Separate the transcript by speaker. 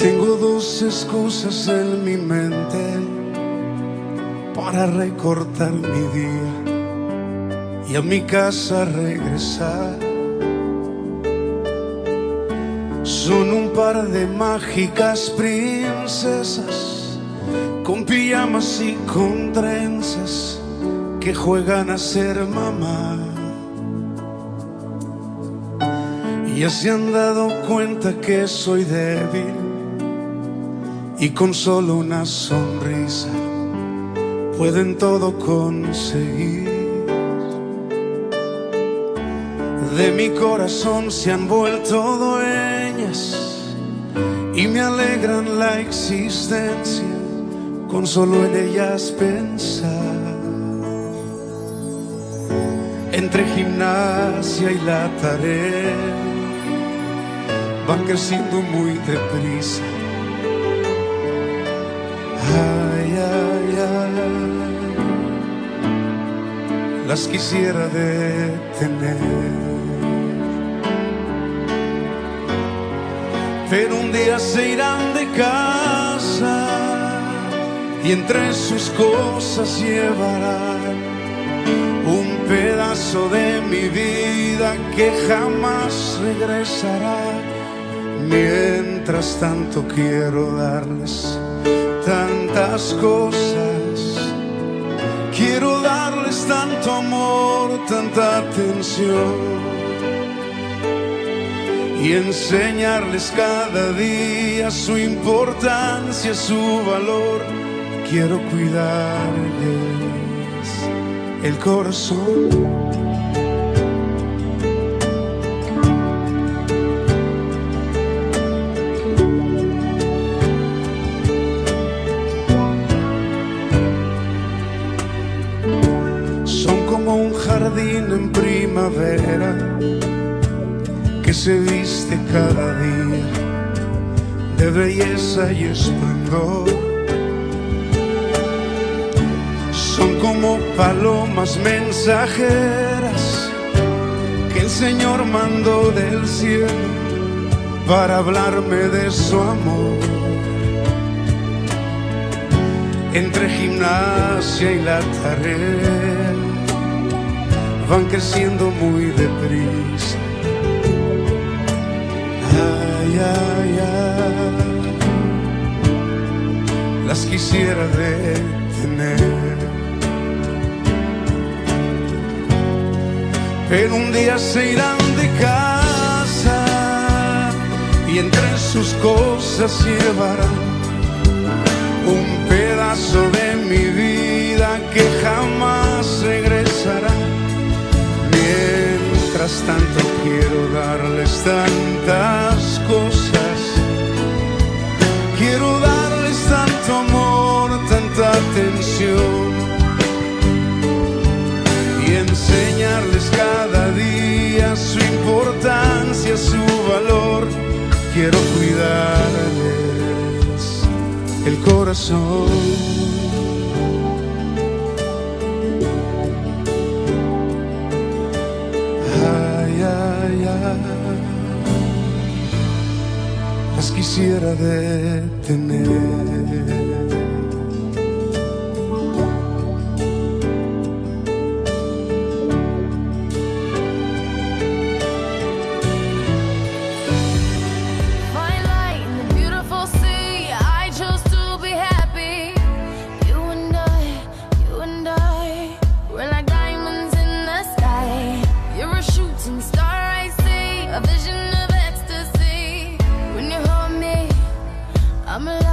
Speaker 1: Tantas excusas en mi mente para recortar mi día y a mi casa regresar. Son un par de mágicas princesas con pijamas y con trenzas que juegan a ser mamá. Ya se han dado cuenta que soy débil y con solo una sonrisa pueden todo conseguir. De mi corazón se han vuelto dueñas y me alegran la existencia con solo en ellas pensar. Entre gimnasia y la tarea van creciendo muy deprisa. Ay, ay, ay, las quisiera detener. Pero un día se irán de casa y entre sus cosas llevarán un pedazo de mi vida que jamás regresará. Mientras tanto quiero darles tantas cosas, quiero darles tanto amor, tanta atención y enseñarles cada día su importancia, su valor. Quiero cuidarles el corazón. Un jardín en primavera que se viste cada día de belleza y esplendor. Son como palomas mensajeras que el Señor mandó del cielo para hablarme de su amor. Entre gimnasia y la tarea van creciendo muy deprisa. Ay, ay, ay, las quisiera detener. Pero un día se irán de casa y entre sus cosas llevarán un pedazo de mi vida que darles tantas cosas, quiero darles tanto amor, tanta atención y enseñarles cada día su importancia, su valor. Quiero cuidarles el corazón. Quisiera detener.
Speaker 2: I'm alive.